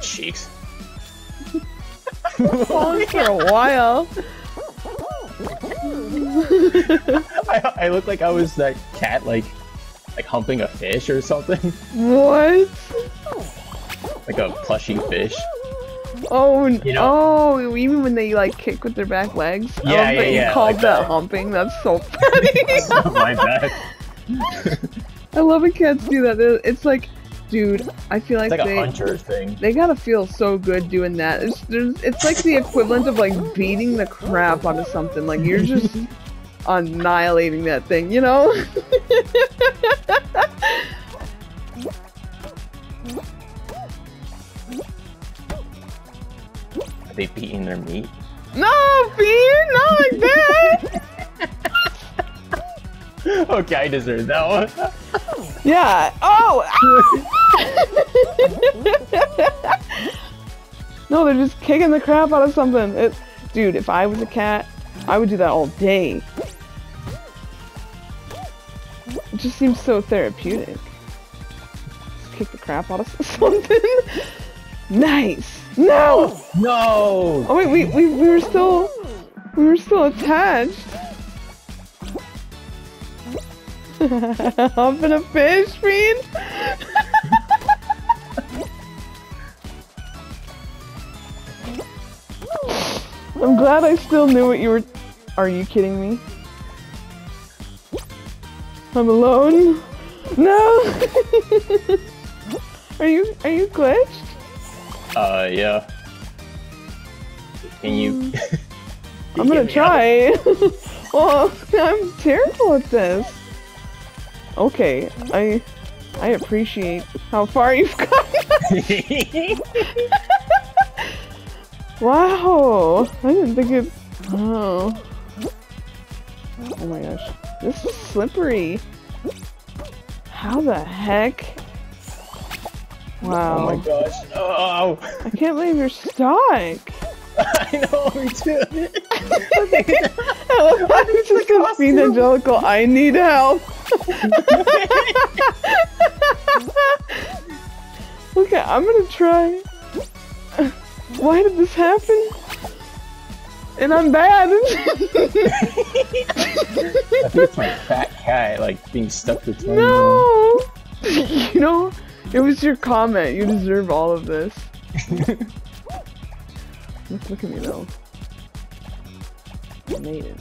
Cheeks. on for a while. I, I look like I was that cat, like, like humping a fish or something. What? like a plushy fish. Oh, You know- oh, even when they like kick with their back legs. I Yeah, oh, love yeah, that you yeah, called like that that. humping. That's so funny. My bad. I love when cats do that. It's like, dude, I feel like, It's like they a hunter thing. they gotta feel so good doing that. It's there's, it's like the equivalent of like beating the crap out of something. Like you're just annihilating that thing, you know? Are they beating their meat? no, Bean, not like that. okay, I deserve that one. Yeah. Oh. No, they're just kicking the crap out of something. It, dude, if I was a cat, I would do that all day. It just seems so therapeutic. Just kick the crap out of something. nice. No. no! Oh wait, we we we were still we were still attached. Humping a fish, Bean. I'm glad I still knew what you were. Are you kidding me? I'm alone. No. are you are you glitched? Uh, yeah. Can you? I'm gonna try. well, I'm terrible at this. Okay, I I appreciate how far you've gotten. Wow, I didn't think it. Oh. Oh my gosh, this is slippery. How the heck? Wow. Oh my gosh. Oh! I can't believe you're stuck. I know, me too. it's just feed Angelical. I need help. okay, I'm gonna try. Why did this happen? And I'm bad. I think it's my fat cat, like, being stuck between no. You know, it was your comment. You deserve all of this. Look, look at me though. I made it.